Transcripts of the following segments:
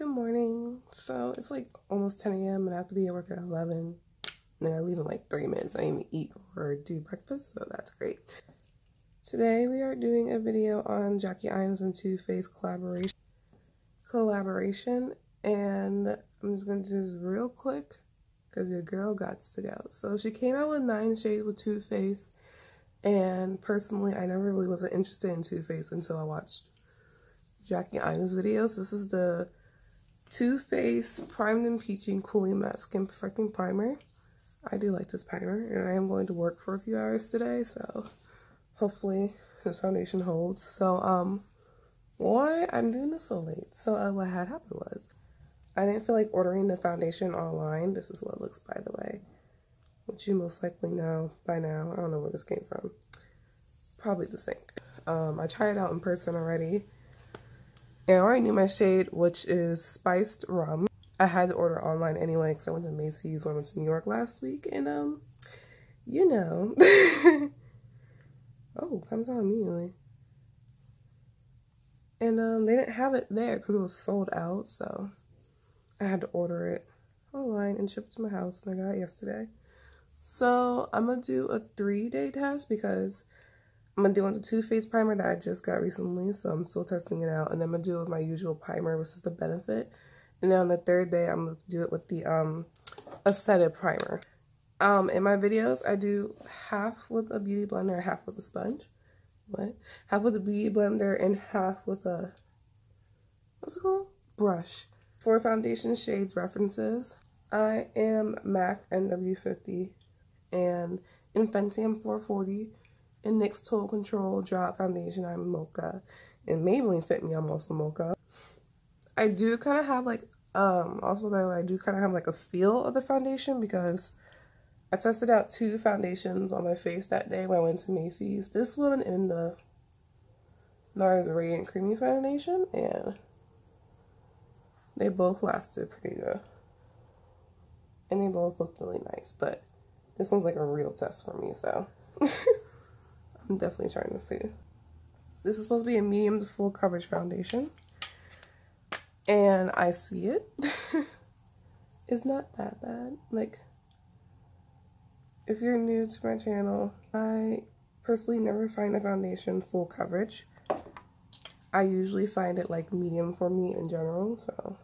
Good morning. So it's like almost 10 a.m. and I have to be at work at 11. And then I leave in like three minutes. I didn't even eat or do breakfast, so that's great. Today we are doing a video on Jackie Aina's and Too Faced collaboration. Collaboration, and I'm just gonna do this real quick because your girl got to go. So she came out with nine shades with Too Faced, and personally, I never really wasn't interested in Too Faced until I watched Jackie Aina's videos. This is the Too Faced Primed and Peachy Cooling Matte Skin Perfecting Primer. I do like this primer, and I am going to work for a few hours today, so hopefully this foundation holds. So, um, why I'm doing this so late? So, uh, what had happened was, I didn't feel like ordering the foundation online. This is what it looks, by the way, which you most likely know by now. I don't know where this came from. Probably the sink. Um, I tried it out in person already and I already knew my shade, which is Spiced Rum. I had to order online anyway because I went to Macy's when I went to New York last week. And, um, you know. oh, comes out immediately. And, um, they didn't have it there because it was sold out. So I had to order it online and ship it to my house. And I got it yesterday. So I'm going to do a three day test because I'm gonna do on the Too Faced primer that I just got recently, so I'm still testing it out. And then I'm gonna do it with my usual primer, which is the Benefit. And then on the third day, I'm gonna do it with the um, Acetyd primer. Um, in my videos, I do half with a beauty blender, half with a sponge. What? Half with a beauty blender and half with a, what's it called? Brush. For foundation shades references, I am MAC NW50 and Infinium 440 in NYX Total Control Drop Foundation, I'm Mocha. And Maybelline Fit Me, I'm also Mocha. I do kind of have like, um, also by the way, I do kind of have like a feel of the foundation because I tested out two foundations on my face that day when I went to Macy's. This one and the NARS Radiant Creamy Foundation, and they both lasted pretty good. And they both looked really nice, but this one's like a real test for me, so. I'm definitely trying to see. This is supposed to be a medium to full coverage foundation. And I see it. it's not that bad. Like, if you're new to my channel, I personally never find a foundation full coverage. I usually find it like medium for me in general, so.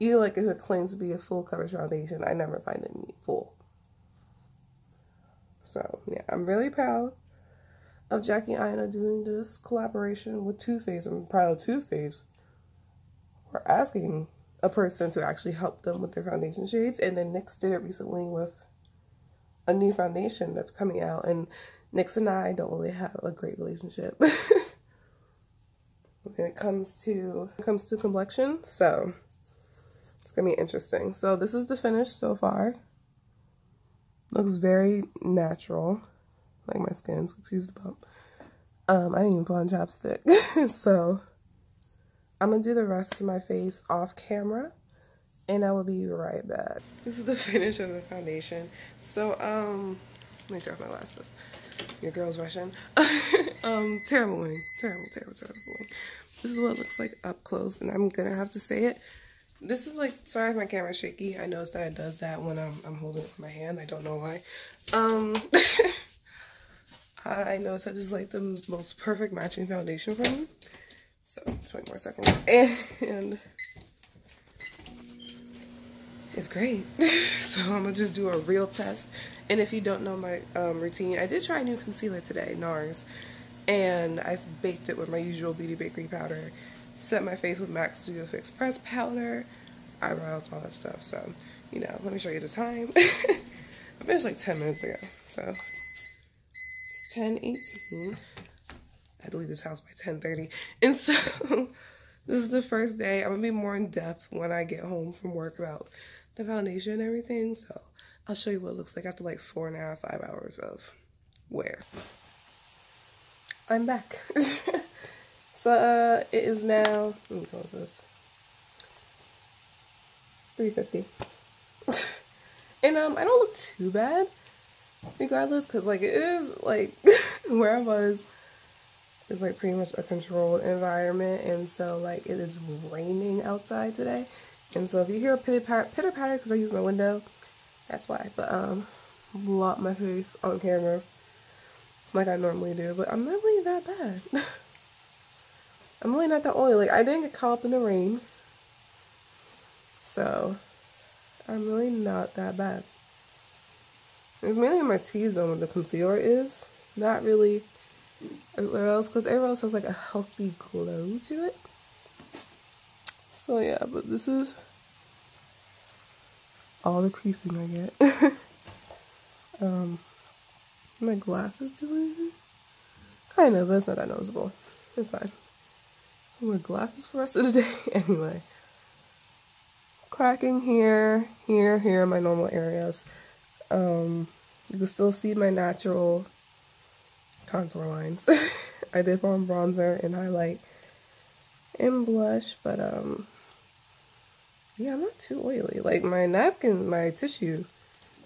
Even like if it claims to be a full coverage foundation, I never find it full. So yeah, I'm really proud of Jackie Aina doing this collaboration with Too Faced. I'm proud Too Faced for asking a person to actually help them with their foundation shades. And then NYX did it recently with a new foundation that's coming out. And NYX and I don't really have a great relationship when it comes to it comes to complexion. So it's gonna be interesting. So this is the finish so far. Looks very natural like my skin, so excuse the bump. Um, I didn't even put on chapstick. so I'm gonna do the rest of my face off camera and I will be right back. This is the finish of the foundation. So, um, let me drop my glasses. Your girl's rushing. um, terrible wing. Terrible, terrible, terrible wing. This is what it looks like up close, and I'm gonna have to say it. This is like, sorry if my camera's shaky. I noticed that it does that when I'm, I'm holding it in my hand. I don't know why. Um, I know that this is like the most perfect matching foundation for me. So, 20 more seconds. And it's great. so I'm gonna just do a real test. And if you don't know my um, routine, I did try a new concealer today, NARS. And I baked it with my usual Beauty Bakerie powder. Set my face with MAC Studio Fix Press powder, eyebrows, all that stuff. So, you know, let me show you the time. I finished like 10 minutes ago. So 10:18. I had to leave this house by 10:30, and so this is the first day. I'm gonna be more in depth when I get home from work about the foundation and everything. So I'll show you what it looks like after like four and a half, five hours of wear. I'm back. so uh, it is now. Let me close this. 350. and um, I don't look too bad regardless because like it is like where I was is like pretty much a controlled environment and so like it is raining outside today. And so if you hear a pitter patter pitter patter because I use my window that's why. But um blot my face on camera like I normally do. But I'm not really that bad. I'm really not that oily. Like I didn't get caught up in the rain. So I'm really not that bad it's mainly in my T-zone where the concealer is not really everywhere else because everywhere else has like a healthy glow to it. So yeah, but this is all the creasing I get. um, my glasses do anything? Kind of, but it's not that noticeable. It's fine. I wear glasses for the rest of the day anyway. Cracking here, here, here, my normal areas. Um, you can still see my natural contour lines. I dip on bronzer and highlight and blush, but um, yeah, I'm not too oily. Like my napkin, my tissue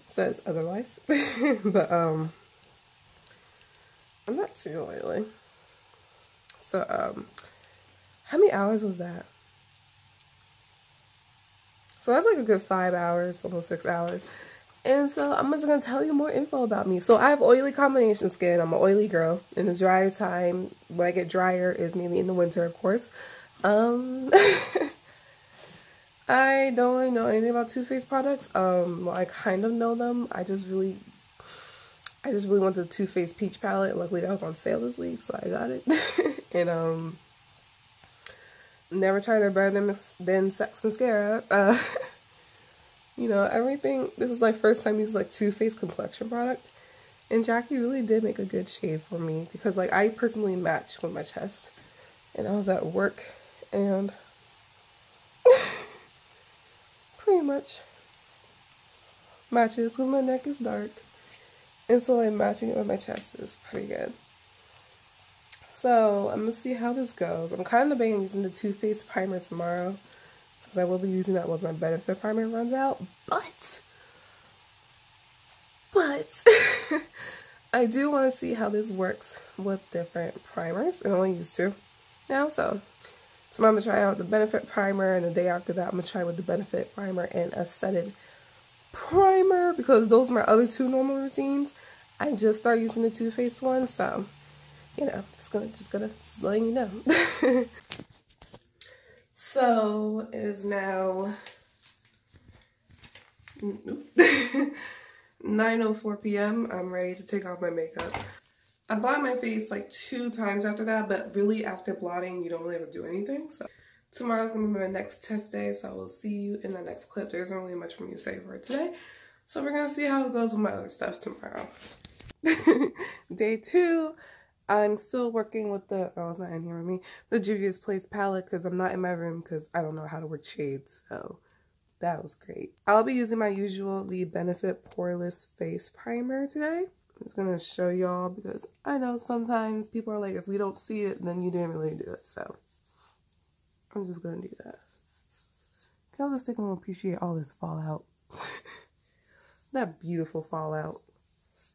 says otherwise, but um, I'm not too oily. So um, how many hours was that? So that's like a good five hours, almost six hours. And so I'm just going to tell you more info about me. So I have oily combination skin. I'm an oily girl. In the dry time, when I get drier is mainly in the winter, of course. Um, I don't really know anything about Too Faced products. Um, well, I kind of know them. I just really, I just really wanted the Too Faced Peach Palette. Luckily, that was on sale this week, so I got it. and, um, never tried their better than, than Sex Mascara. Uh, you know, everything. This is my first time using like Too Faced complexion product. And Jackie really did make a good shade for me because like I personally match with my chest. And I was at work and pretty much matches because my neck is dark. And so like matching it with my chest is pretty good. So I'm to see how this goes. I'm kind of debating using the Too Faced primer tomorrow since I will be using that once my benefit primer runs out. But, but, I do want to see how this works with different primers. I only use two now, so so I'm going to try out the Benefit Primer, and the day after that, I'm going to try with the Benefit Primer and a Setted Primer, because those are my other two normal routines. I just started using the Too Faced one, so, you know, just gonna, just gonna, just letting you know. So it is now 9.04 p.m. I'm ready to take off my makeup. I blot my face like two times after that, but really after blotting, you don't really have to do anything. So tomorrow's gonna be my next test day, so I will see you in the next clip. There isn't really much for me to say for today. So we're gonna see how it goes with my other stuff tomorrow. day two, I'm still working with the, oh, it's not in here with me, the Juvia's Place palette because I'm not in my room because I don't know how to work shades. So that was great. I'll be using my usual the Benefit Poreless Face Primer today. I'm just to show y'all because I know sometimes people are like, if we don't see it, then you didn't really do it. So I'm just to do that. Just think I'm to appreciate all this fallout. that beautiful fallout.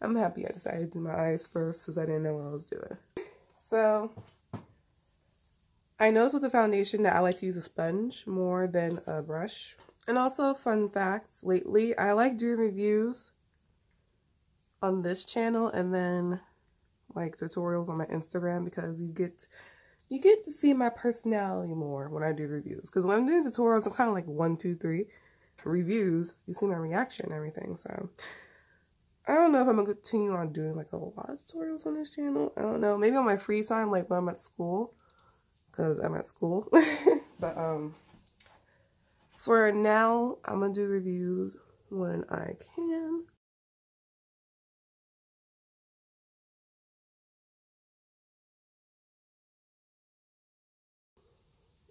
I'm happy I decided to do my eyes first because I didn't know what I was doing. So, I noticed with the foundation that I like to use a sponge more than a brush. And also, fun facts, lately I like doing reviews on this channel and then like tutorials on my Instagram because you get you get to see my personality more when I do reviews. Because when I'm doing tutorials, I'm kind of like one, two, three. Reviews, you see my reaction and everything. So I don't know if I'm gonna continue on doing like a lot of tutorials on this channel. I don't know. Maybe on my free time, like when I'm at school, because I'm at school. but um, for now, I'm gonna do reviews when I can.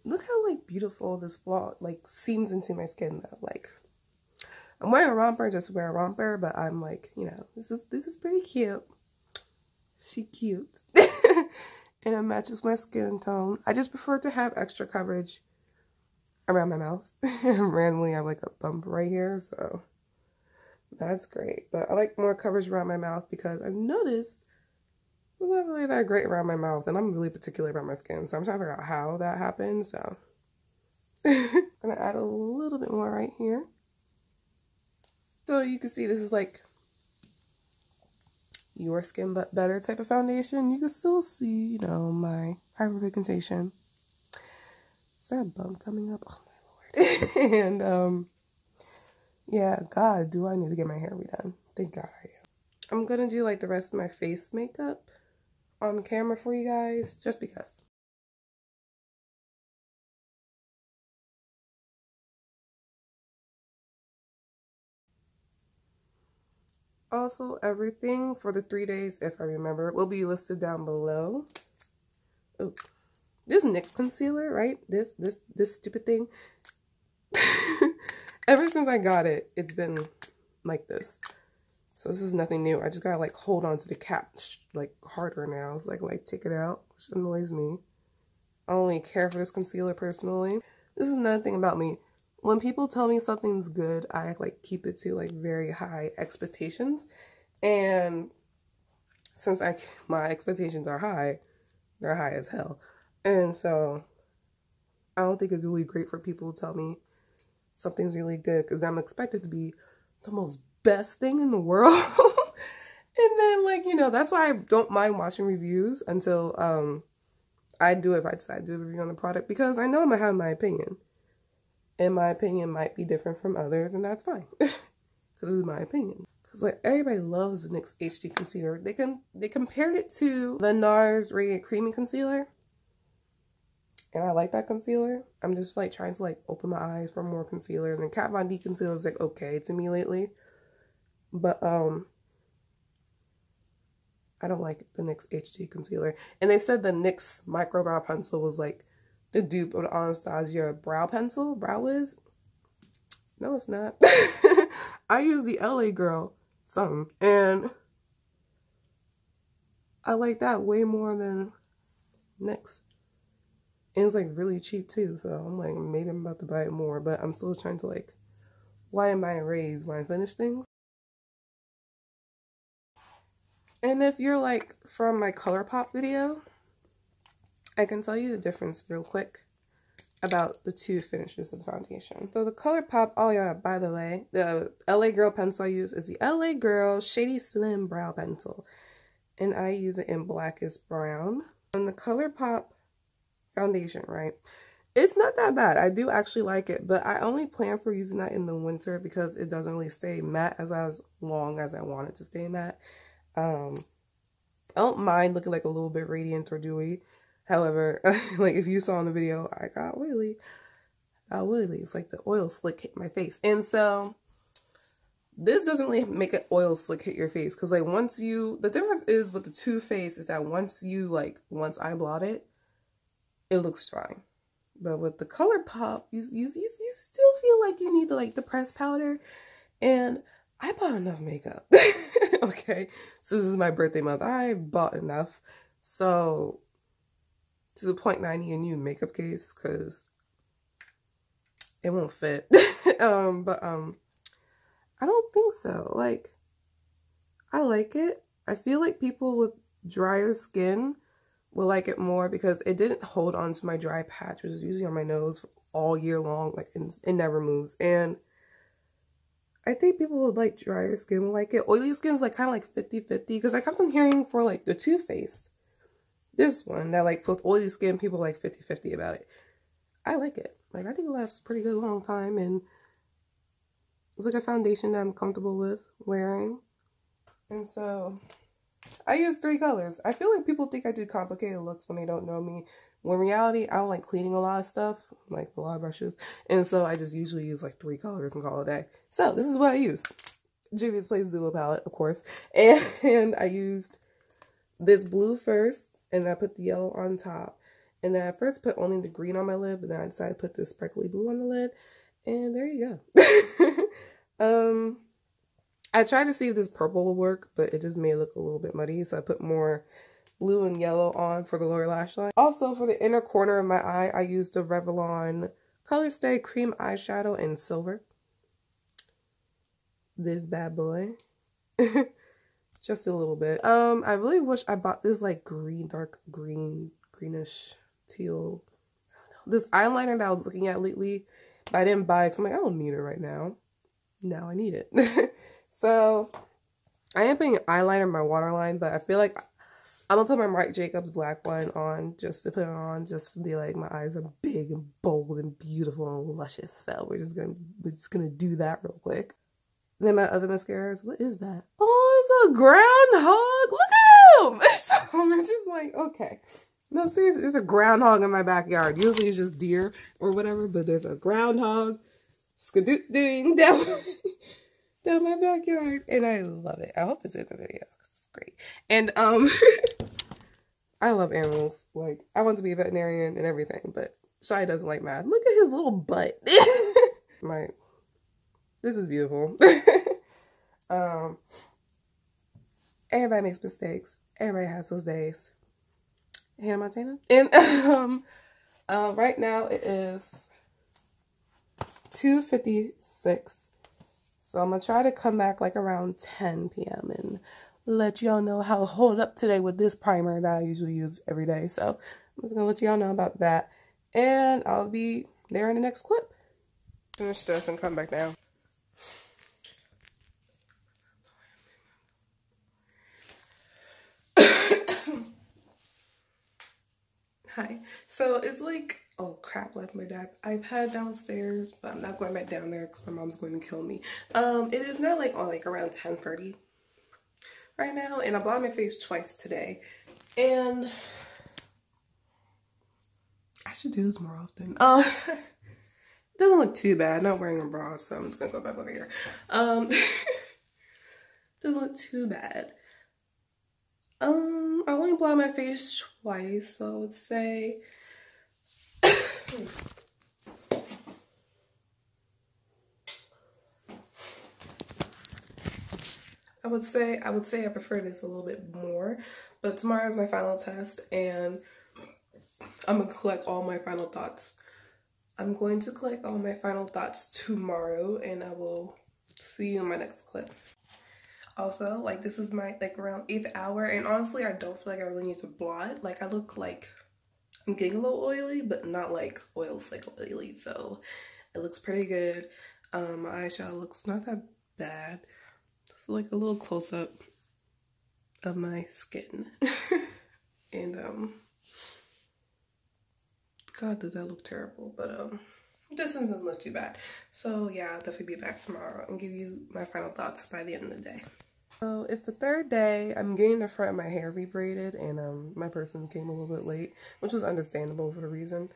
Look how like beautiful this fall like seams into my skin though. Like I'm wearing a romper just to wear a romper, but I'm like, you know, this is this is pretty cute. She cute. and it matches my skin tone. I just prefer to have extra coverage around my mouth. Randomly, I have like a bump right here, so that's great. But I like more coverage around my mouth because I've noticed was not really that great around my mouth, and I'm really particular about my skin, so I'm trying to figure out how that happened. So, I'm gonna add a little bit more right here. So you can see this is like your skin but better type of foundation. You can still see, you know, my hyperpigmentation. Is that a bump coming up? Oh my lord. and um yeah, God, do I need to get my hair redone? Thank God I am. I'm gonna do like the rest of my face makeup on camera for you guys, just because. Also, everything for the three days, if I remember, will be listed down below. Ooh. This NYX concealer, right? This, this, this stupid thing. Ever since I got it, it's been like this. So this is nothing new. I just gotta like hold on to the cap like harder now. So can like take it out, which annoys me. I only care for this concealer personally. This is another thing about me when people tell me something's good, I like keep it to like very high expectations. And since I my expectations are high, they're high as hell. And so I don't think it's really great for people to tell me something's really good because I'm expected to be the most best thing in the world. and then like, you know, that's why I don't mind watching reviews until um I do it if I decide to do a review on the product because I know I'm gonna have my opinion and my opinion might be different from others, and that's fine. Because it's my opinion. Because like everybody loves the NYX HD concealer. They can they compared it to the NARS Radiant Creamy Concealer. And I like that concealer. I'm just like trying to like open my eyes for more concealer. And then Kat Von D concealer is like okay to me lately. But um I don't like the NYX HD concealer. And they said the NYX micro brow pencil was like the dupe of the Anastasia brow pencil, brow wiz. No, it's not. I use the LA Girl something, and I like that way more than NYX. And it's like really cheap too, so I'm like, maybe I'm about to buy it more, but I'm still trying to like, why am I raised when I finish things? And if you're like from my ColourPop video, I can tell you the difference real quick about the two finishes of the foundation. So the ColourPop, oh yeah, by the way, the LA Girl pencil I use is the LA Girl Shady Slim Brow Pencil. And I use it in blackest brown. On the ColourPop foundation, right? It's not that bad. I do actually like it, but I only plan for using that in the winter because it doesn't really stay matte as as long as I want it to stay matte. Um, I don't mind looking like a little bit radiant or dewy However, like if you saw in the video, I got oily. I got oily. It's like the oil slick hit my face. And so this doesn't really make an oil slick hit your face. Cause like once you, the difference is with the Too Faced is that once you like, once I blot it, it looks fine. But with the ColourPop, you, you, you, you still feel like you need the like the press powder. And I bought enough makeup. okay. So this is my birthday month. I bought enough. So to the point that I need a new makeup case because it won't fit. um, but um, I don't think so. Like, I like it. I feel like people with drier skin will like it more because it didn't hold on to my dry patch, which is usually on my nose all year long. Like, it, it never moves. And I think people with like drier skin will like it. Oily skin is like kind of like 50-50 because I kept on hearing for like the Too Faced this one that like with oily skin people like 50 50 about it. I like it. Like i think it lasts pretty good long time and it's like a foundation that i'm comfortable with wearing. And so i use three colors. I feel like people think i do complicated looks when they don't know me. When reality i don't like cleaning a lot of stuff like a lot of brushes. And so i just usually use like three colors and call it a day. So this is what i use. Juvia's Place Zulu palette, of course. And, and I used this blue first and I put the yellow on top. And then I first put only the green on my lid, but then I decided to put the sparkly blue on the lid. And there you go. um, I tried to see if this purple will work, but it just may look a little bit muddy. So I put more blue and yellow on for the lower lash line. Also, for the inner corner of my eye, I used the Revlon Color Stay Cream Eyeshadow in silver. This bad boy. just a little bit. Um, I really wish I bought this like green, dark green, greenish teal. This eyeliner that I was looking at lately, but I didn't buy because I'm like, I don't need it right now. Now I need it. so I am putting eyeliner in my waterline, but I feel like I'm gonna put my Marc Jacobs black one on just to put it on, just to be like my eyes are big and bold and beautiful and luscious. So we're just gonna we're just gonna do that real quick. then my other mascaras, what is that? Oh, a groundhog. Look at him. So I'm just like, okay. No, seriously, there's a groundhog in my backyard. Usually it's just deer or whatever, but there's a groundhog skadoot dooting down, down my backyard. And I love it. I hope it's in the video. It's great. And um I love animals. Like I want to be a veterinarian and everything, but Shy doesn't like math. Look at his little butt. my this is beautiful. um everybody makes mistakes. Everybody has those days. Hannah Montana. And um uh, right now it is 2.56. So I'm going to try to come back like around 10 p.m. and let y'all know how to hold up today with this primer that I usually use every day. So I'm just going to let y'all know about that. And I'll be there in the next clip. Finish this and come back down. Hi. So it's like, oh crap, left my dad iPad downstairs, but I'm not going back down there because my mom's going to kill me. Um, it is now like on like around 10:30 right now, and I blotted my face twice today, and I should do this more often. Uh, doesn't look too bad. not wearing a bra, so I'm just gonna go back over here. Um, doesn't look too bad. Um, I only blot my face twice, so I would say. I would say I would say I prefer this a little bit more, but tomorrow is my final test and I'm gonna collect all my final thoughts. I'm going to collect all my final thoughts tomorrow and I will see you in my next clip also like this is my like around eighth hour and honestly i don't feel like i really need to blot. Like i look like i'm getting a little oily but not like oil slick oily so it looks pretty good. Um my eyeshadow looks not that bad. So like a little close-up of my skin. And um god does that look terrible but um this one doesn't look too bad. So yeah i'll definitely be back tomorrow and give you my final thoughts by the end of the day so it's the third day. I'm getting the front of my hair rebraided and um, my person came a little bit late, which was understandable for the reason.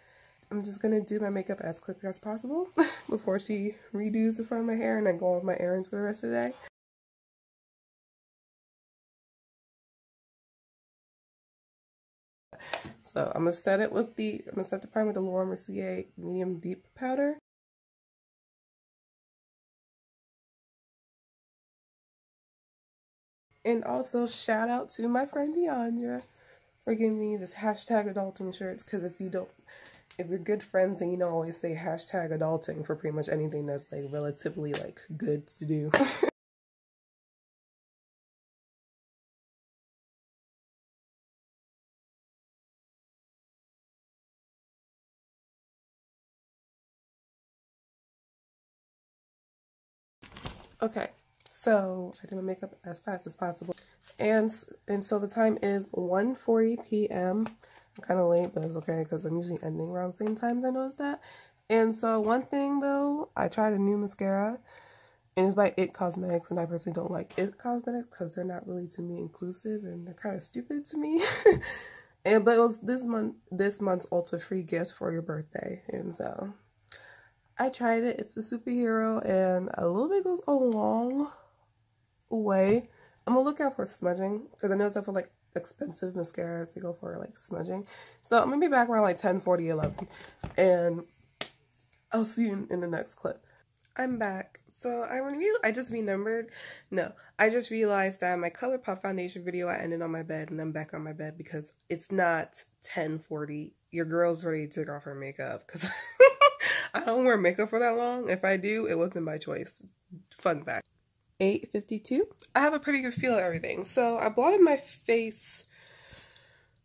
I'm just going to do my makeup as quick as possible before she redoes the front of my hair and I go on my errands for the rest of the day. So I'm gonna set it with the I'm gonna set the primer with the Laura Mercier medium deep powder. And also shout out to my friend Deandra for giving me this hashtag adulting shirts because if you don't if you're good friends then you know always say hashtag adulting for pretty much anything that's like relatively like good to do. okay. So I did my makeup as fast as possible. And and so the time is 1.40 p.m. I'm kind of late, but it's okay because I'm usually ending around the same times I noticed that. And so one thing though, I tried a new mascara and it's by It Cosmetics and I personally don't like It Cosmetics because they're not really to me inclusive and they're kind of stupid to me. and but it was this month this month's Ulta free gift for your birthday and so I tried it. It's a superhero and a little bit goes a long way. I'm gonna look out for smudging because I know that for like expensive mascaras they go for like smudging. So I'm gonna be back around like 10, 40, 11 and I'll see you in, in the next clip. I'm back. So I real I just remembered, no, I just realized that my ColourPop foundation video I ended on my bed and I'm back on my bed because it's not 1040. Your girl's ready to take off her makeup because I don't wear makeup for that long. If I do, it wasn't by choice. Fun fact. 8.52. I have a pretty good feel of everything. So I blotted my face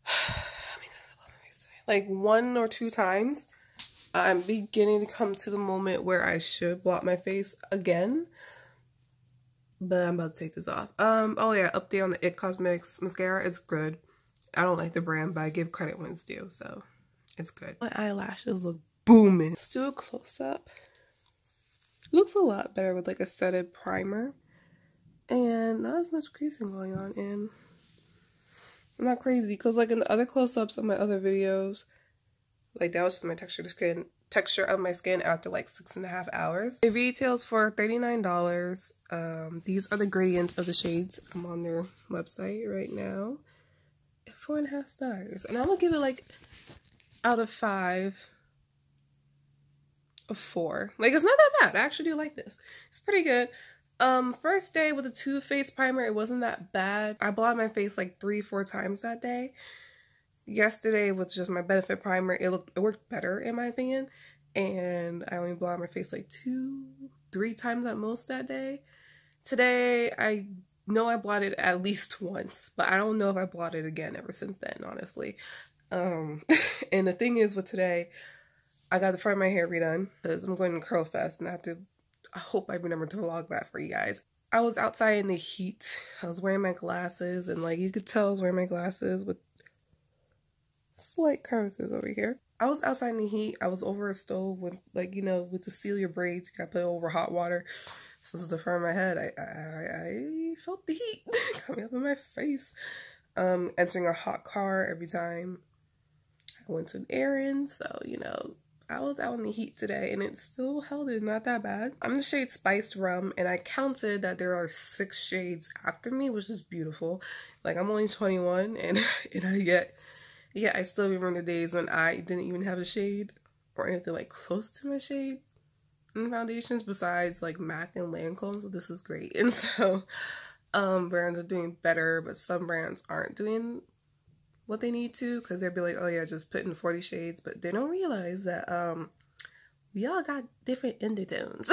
like one or two times. I'm beginning to come to the moment where I should blot my face again. But I'm about to take this off. Um, oh yeah, update on the It Cosmetics mascara, it's good. I don't like the brand, but I give credit when it's due, so it's good. My eyelashes look booming. Let's do a close-up. Looks a lot better with like a setted primer. And not as much creasing going on and I'm not crazy because like in the other close-ups of my other videos, like that was just my texture of skin texture of my skin after like six and a half hours. It retails for $39. Um, these are the gradients of the shades. I'm on their website right now. Four and a half stars. And I'm gonna give it like out of five a four. Like it's not that bad. I actually do like this. It's pretty good. Um, first day with the Too Faced primer, it wasn't that bad. I blotted my face like three, four times that day. Yesterday with just my Benefit primer, it looked it worked better in my opinion. And I only blotted my face like two, three times at most that day. Today, I know I blotted at least once, but I don't know if I blotted again ever since then, honestly. Um, and the thing is with today, I got the front of my hair redone because I'm going to Curl Fest and I have to, I hope I remember to vlog that for you guys. I was outside in the heat. I was wearing my glasses and like you could tell I was wearing my glasses with slight crevices over here. I was outside in the heat. I was over a stove with like, you know, with to seal your braids, you gotta put it over hot water. So this is the front of my head. I, I, I felt the heat coming up in my face. Um, entering a hot car every time I went to an errand. So, you know, I was out in the heat today and it still held it not that bad. I'm the shade Spiced Rum and I counted that there are six shades after me, which is beautiful. Like I'm only 21 and, and I get, yeah, I still remember the days when I didn't even have a shade or anything like close to my shade in foundations besides like MAC and Lancome. So this is great. And so um, brands are doing better, but some brands aren't doing what they need to because they'll be like, oh yeah, just put in 40 shades, but they don't realize that um we all got different undertones.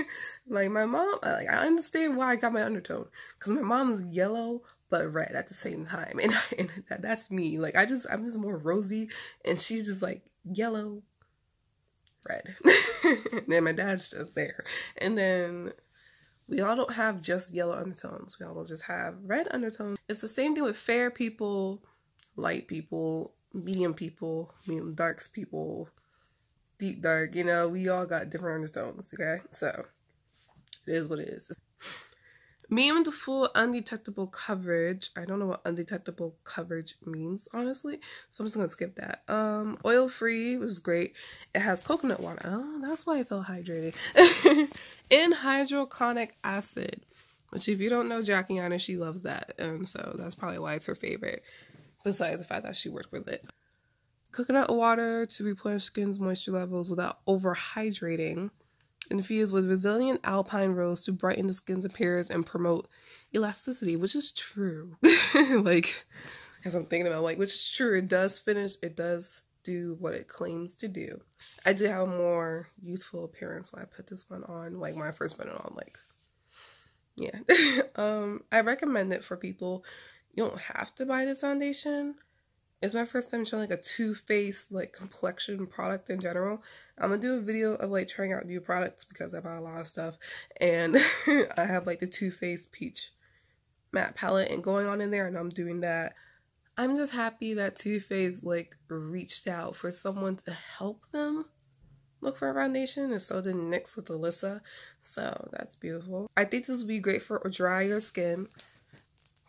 like my mom, like I understand why I got my undertone because my mom's yellow but red at the same time, and, and that, that's me. Like I just I'm just more rosy, and she's just like yellow, red. and then my dad's just there, and then we all don't have just yellow undertones. We all don't just have red undertones. It's the same thing with fair people light people, medium people, medium darks people, deep dark, you know, we all got different undertones, okay? So it is what it is. Medium to full undetectable coverage. I don't know what undetectable coverage means, honestly. So I'm just gonna skip that. Um, oil free was great. It has coconut water. Oh, that's why I felt hydrated. In hydrochloric acid, which if you don't know Jackie Aina, she loves that. And so that's probably why it's her favorite besides the fact that she worked with it. Coconut water to replenish skin's moisture levels without overhydrating. Infused with resilient alpine rose to brighten the skin's appearance and promote elasticity, which is true. like, as I'm thinking about, like, which is true. It does finish, it does do what it claims to do. I do have a more youthful appearance when I put this one on, like when I first put it on, like, yeah. um, I recommend it for people you don't have to buy this foundation. It's my first time showing like a Too Faced like complexion product in general. I'm gonna do a video of like trying out new products because I buy a lot of stuff and I have like the Too Faced Peach matte palette and going on in there and I'm doing that. I'm just happy that Too Faced like reached out for someone to help them look for a foundation and so did NYX with Alissa. So that's beautiful. I think this would be great for drier skin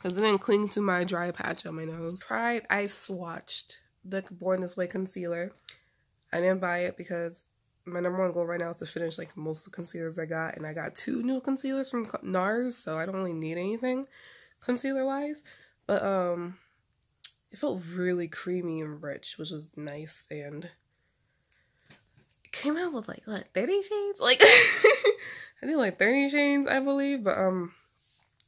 because it didn't cling to my dry patch on my nose. Tried, I swatched the Born This Way concealer. I didn't buy it because my number one goal right now is to finish like most of the concealers I got. And I got two new concealers from NARS, so I don't really need anything concealer-wise. But um, it felt really creamy and rich, which was nice. And came out with like, what, 30 shades? Like, I think like 30 shades, I believe. But um,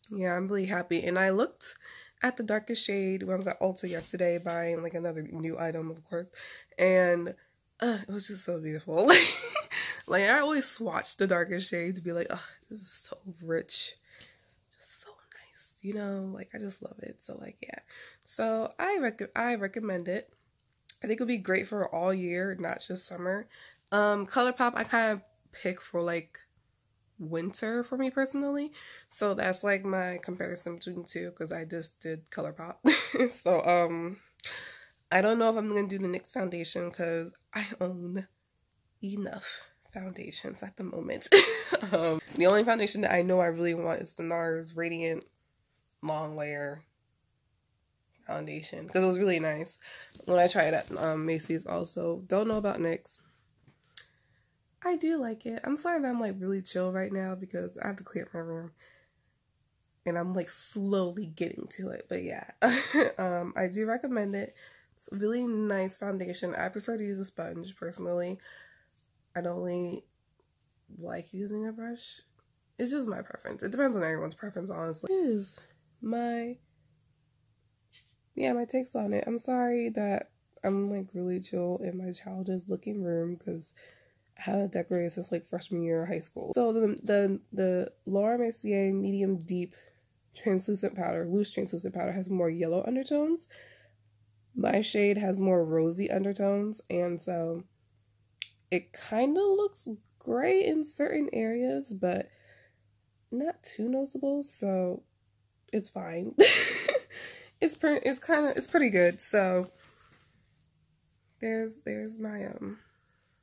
yeah, I'm really happy. And I looked at the darkest shade when I was at Ulta yesterday buying like another new item, of course. And uh, it was just so beautiful. like I always swatch the darkest shade to be like, oh, this is so rich Just so nice. you know, like I just love it. So like yeah. So I rec- I recommend it. I think it'll be great for all year, not just summer. Um ColourPop I kind of pick for like winter for me personally. So that's like my comparison between two because I just did ColourPop. so um I don't know if I'm gonna do the NYX foundation because I own enough foundations at the moment. um, the only foundation that I know I really want is the NARS Radiant Longwear foundation because it was really nice when I tried it at um, Macy's also. Don't know about NYX. I do like it. I'm sorry that I'm like really chill right now because I have to clear up my room. And I'm like slowly getting to it. But yeah, um, I do recommend it. It's a really nice foundation. I prefer to use a sponge personally. I don't really like using a brush. It's just my preference. It depends on everyone's preference, honestly. It is my yeah, my takes on it. I'm sorry that I'm like really chill in my childish looking room because had decorated since like freshman year of high school. So the the the Laura Mercier medium deep translucent powder, loose translucent powder has more yellow undertones. My shade has more rosy undertones, and so it kind of looks gray in certain areas, but not too noticeable. So it's fine. it's pretty. It's kind of. It's pretty good. So there's there's my um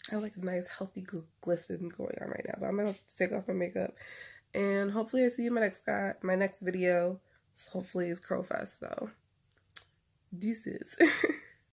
I have like a nice healthy gl glisten going on right now. But I'm gonna take off my makeup, and hopefully I see you in my next guy, my next video. So hopefully it's Curl Fest. So deuces.